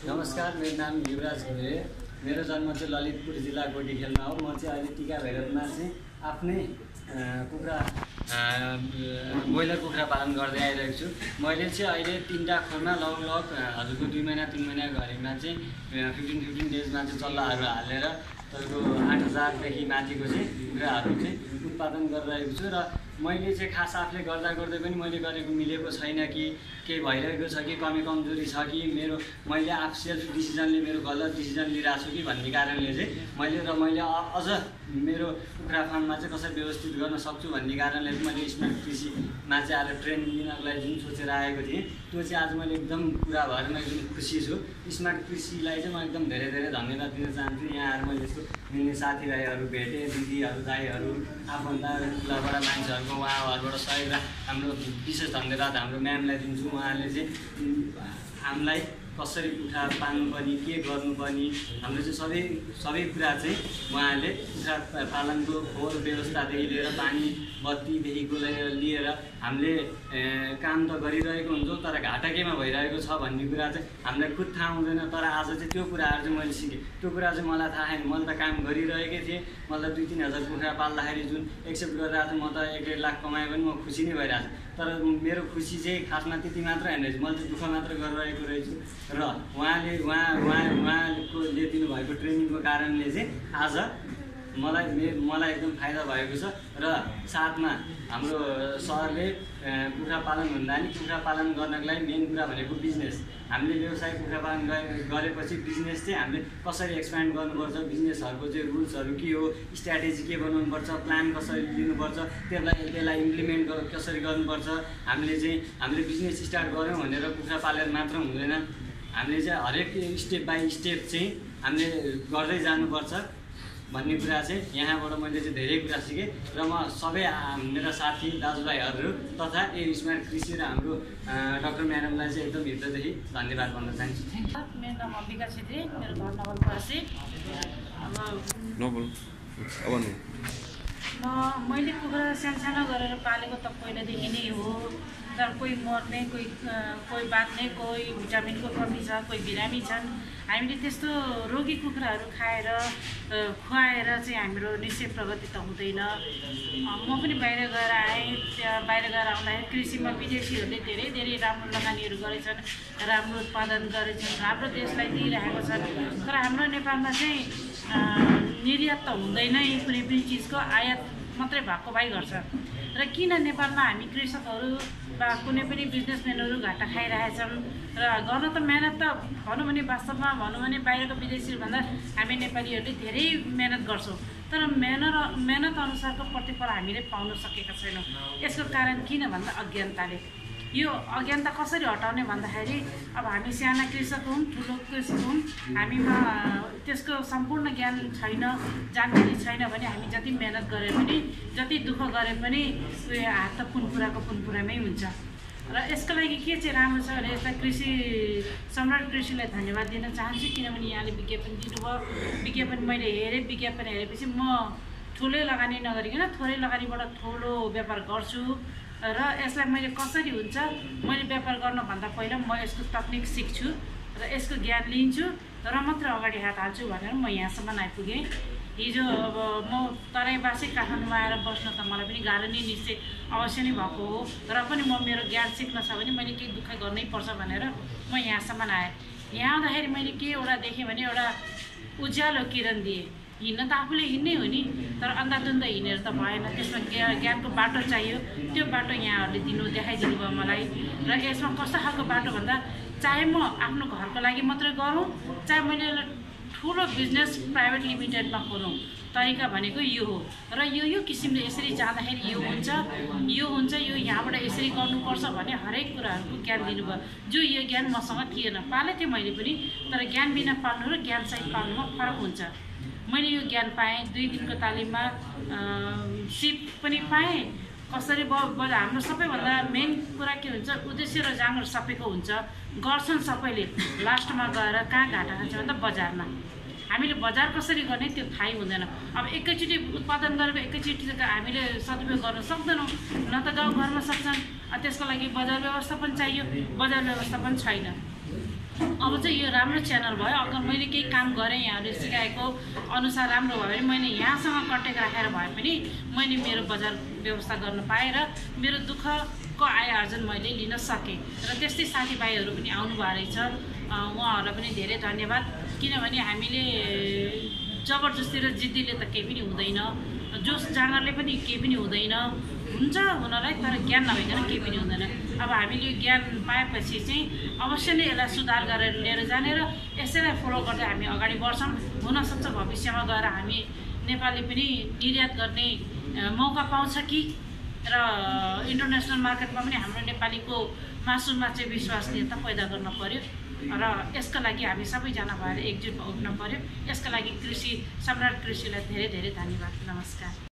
मेरो नाम युवराज घुरे मेरो जन्म चाहिँ ललितपुर जिल्ला गोटीखेलमा हो। म चाहिँ अहिले टिका भैरवमा चाहिँ आफ्नै कुखुरा ब्रोइलर कुखुरा पालन गर्दै आइरहेको छु। मैले चाहिँ अहिले तिनवटा खोरमा लगभग हजुरको दुई महिना तिन महिना घरिमा चाहिँ फिफ्टिन फिफ्टिन डेजमा चाहिँ चल्लाहरू हालेर तपाईँको आठ हजारदेखि माथिको चाहिँ कुखुराहरू चाहिँ उत्पादन गरिरहेको छु। र मैले चाहिँ खास आफूले गर्दा गर्दै पनि मैले गरेको मिलेको छैन कि केही भइरहेको छ कि कमी कमजोरी छ कि मेरो मैले आफ सेल्फ डिसिजनले मेरो गलत डिसिजन लिइरहेको छु कि भन्ने कारणले चाहिँ मैले र मैले अझ मेरो कुखुरा फार्ममा चाहिँ कसरी व्यवस्थित गर्न सक्छु भन्ने कारणले मैले स्मार्ट कृषिमा चाहिँ आएर ट्रेनिङ लागि जुन सोचेर आएको थिएँ त्यो चाहिँ आज मैले एकदम पुरा भएर म एकदम खुसी छु। स्मार्ट कृषिलाई चाहिँ म एकदम धेरै धेरै धन्यवाद दिन चाहन्छु। यहाँ आएर मैले यस्तो मिल्ने साथीभाइहरू भेटेँ दिदीहरू दाईहरू आफन्त ठुलाबाट मान्छेहरूको उहाँहरूबाट सहयोग हाम्रो विशेष धन्यवाद हाम्रो म्यामलाई दिन्छु उहाँले चाहिँ हामीलाई कसरी कुखुरा पाल्नुपर्ने के गर्नुपर्ने हाम्रो चाहिँ सबै सबै कुरा चाहिँ उहाँहरूले कुखुरा पालनको खोर व्यवस्थादेखि लिएर पानी बत्तीदेखिको लिएर हामीले काम त गरिरहेको हुन्छौँ तर घाटा केमा भइरहेको छ भन्ने कुरा चाहिँ हामीलाई खुद थाहा हुँदैन। तर आज चाहिँ त्यो कुराहरू चाहिँ मैले सिकेँ। त्यो कुरा चाहिँ मलाई थाहा छैन। मैले त काम गरिरहेकै थिएँ। मलाई दुई तिन हजार कुखुरा पाल्दाखेरि जुन एक्सेप्ट गरेर चाहिँ म त एक डेढ लाख कमाएँ पनि म खुसी नै भइरहेको छु। तर मेरो खुसी चाहिँ खासमा त्यति मात्र होइन। रहेछ मैले चाहिँ दुःख मात्र गरिरहेको रहेछु। र उहाँले उहाँ उहाँ उहाँले दिनुभएको ट्रेनिङको कारणले चाहिँ आज मलाई मे मलाई एकदम फाइदा भएको छ र साथमा हाम्रो सरले कुखुरा पालन भन्दा नि कुखुरा पालन गर्नको लागि मेन कुरा भनेको बिजनेस। हामीले व्यवसाय कुखुरा पालन गरे- गरेपछि बिजनेस चाहिँ हामीले कसरी एक्सप्यान्ड गर्नुपर्छ बिजनेसहरूको चाहिँ रुल्सहरू के हो स्ट्राटेजी के बनाउनुपर्छ प्लान कसरी लिनुपर्छ त्यसलाई त्यसलाई इम्प्लिमेन्ट कसरी गर्नुपर्छ हामीले चाहिँ हामीले बिजनेस स्टार्ट गऱ्यौँ भनेर कुखुरा पालेर मात्र हुँदैन। हामीले चाहिँ हरेक स्टेप बाई स्टेप चाहिँ हामीले गर्दै जानुपर्छ भन्ने कुरा चाहिँ यहाँबाट मैले चाहिँ धेरै कुरा सिकेँ र म सबै मेरा साथी दाजुभाइहरू तथा ए स्मार्ट कृषि र हाम्रो डक्टर म्याडमलाई चाहिँ एकदम हृदयदेखि धन्यवाद भन्न चाहन्छु। मेरो नाम अम्बिका छेत्री मेरो घर नवलपरासी अब नबोल। अब नि म मैले कुखुरा सानसानो गरेर पालेको त पहिलादेखि नै हो। तर कोही मर्ने कोही कोही बाँच्ने कोही भिटामिनको कमी छ कोही बिरामी छन्। हामीले त्यस्तो रोगी कुखुराहरू खाएर खुवाएर चाहिँ हाम्रो निश्चय प्रगति त हुँदैन। म पनि बाहिर गएर आएँ त्यहाँ बाहिर गएर आउँदाखेरि कृषिमा विदेशीहरूले धेरै धेरै राम्रो लगानीहरू गरेछन् राम्रो उत्पादन गरेछन् राम्रो देशलाई दिइरहेको छन्। तर हाम्रो नेपालमा चाहिँ निर्यात त हुँदैन कुनै पनि चिजको आयात मात्रै भएको भइ गर्छ। र किन नेपालमा हामी कृषकहरू वा कुनै पनि बिजनेसम्यानहरू घाटा खाइरहेछन्? र गर्न त मिहिनेत त भनौँ भने वास्तवमा भनौँ भने बाहिरको विदेशीहरूभन्दा हामी नेपालीहरूले धेरै मिहिनेत गर्छौँ। तर मेहनत मेहनत अनुसारको प्रतिफल हामीले पाउन सकेका छैनौँ। यसको कारण किन भन्दा अज्ञानताले। यो अज्ञानता कसरी हटाउने भन्दाखेरि अब हामी साना कृषक हौँ ठुलो कृषक हौँ हामीमा त्यसको सम्पूर्ण ज्ञान छैन जानकारी छैन भने हामी जति मिहिनेत गरे पनि जति दुःख गरे पनि उयो हात त पुनपुराको पुनपुरामै हुन्छ। र यसको लागि के चाहिँ राम्रो छ भने यस्ता कृषि सम्राट कृषिलाई धन्यवाद दिन चाहन्छु किनभने यहाँले विज्ञापन दिनुभयो। विज्ञापन मैले हेरेँ विज्ञापन हेरेपछि म ठुलै लगानी नगरिकन थोरै लगानीबाट ठुलो व्यापार गर्छु। र यसलाई मैले कसरी हुन्छ मैले व्यापार गर्नुभन्दा पहिला म यसको तकनिक सिक्छु र यसको ज्ञान लिन्छु र मात्र अगाडि हात हाल्छु भनेर म यहाँसम्म आइपुगेँ। हिजो अब म तराईवासी काठमाडौँमा आएर बस्न त मलाई पनि गाह्रो नै निश्चय अवश्य नै भएको हो र पनि म मेरो ज्ञान सिक्न छ भने मैले केही दुःख गर्नै पर्छ भनेर म यहाँसम्म आएँ। यहाँ आउँदाखेरि मैले के एउटा देखेँ भने एउटा उज्यालो किरण दिएँ। हिँड्न त आफूले हिँड्नै हो नि तर अन्धाधुन्द हिँडेर त भएन। त्यसमा ज्ञा ज्ञानको बाटो चाहियो। त्यो बाटो यहाँहरूले दिनु देखाइदिनु भयो मलाई। र यसमा कस्तो खालको बाटो भन्दा चाहे म आफ्नो घरको लागि मात्रै गरौँ चाहे मैले ठुलो बिजनेस प्राइभेट लिमिटेडमा खोलौँ तरिका भनेको यो हो। र यो यो किसिमले यसरी जाँदाखेरि यो हुन्छ यो हुन्छ यो यहाँबाट यसरी गर्नुपर्छ भन्ने हरेक कुराहरूको ज्ञान दिनुभयो। जो यो ज्ञान मसँग थिएन पालेँ थिएँ मैले पनि तर ज्ञान बिना पाल्नु र ज्ञानसहित पाल्नुमा फरक हुन्छ। मैले यो ज्ञान पाएँ दुई दिनको तालिममा सिप पनि पाएँ। कसरी ब हाम्रो सबैभन्दा मेन कुरा के हुन्छ उद्देश्य र जाँगर सबैको हुन्छ। गर्छन् सबैले लास्टमा गएर कहाँ घाटा खान्छ भन्दा बजारमा। हामीले बजार कसरी गर्ने त्यो थाहै हुँदैन। अब एकैचोटि उत्पादन गरेर एकैचोटि त हामीले सदुपयोग गर्न सक्दैनौँ न त गाउँघरमा सक्छन् त्यसको लागि बजार व्यवस्थापन चाहियो बजार व्यवस्थापन छैन। अब चाहिँ यो राम्रो च्यानल भयो। अगर मैले केही काम गरेँ यहाँहरूले सिकाएको अनुसार राम्रो भयो भने मैले यहाँसँग कन्ट्याक्ट राखेर भए पनि मैले मेरो बजार व्यवस्था गर्न पाएँ र मेरो दुःखको आय आर्जन मैले लिन सकेँ। र त्यस्तै साथीभाइहरू पनि आउनुभएको रहेछ उहाँहरूलाई पनि धेरै धन्यवाद। किनभने हामीले जबरजस्ती र जिद्दीले त केही पनि हुँदैन। जोस जाँगरले पनि केही पनि हुँदैन। हुन्छ हुनलाई तर ज्ञान नभइकन केही पनि हुँदैन। अब हामीले यो ज्ञान पाएपछि चाहिँ अवश्य नै यसलाई सुधार गरेर लिएर जाने र यसैलाई फलो गर्दै हामी अगाडि बढ्छौँ। हुनसक्छ भविष्यमा गएर हामी नेपाली पनि निर्यात गर्ने मौका पाउँछ कि? र इन्टरनेसनल मार्केटमा पनि हाम्रो नेपालीको मासुमा चाहिँ विश्वसनीयता पैदा गर्न पर्यो र यसका लागि हामी सबैजना भएर एकजुट उठ्न पर्यो। यसका लागि कृषि सम्राट कृषिलाई धेरै धेरै धन्यवाद। नमस्कार।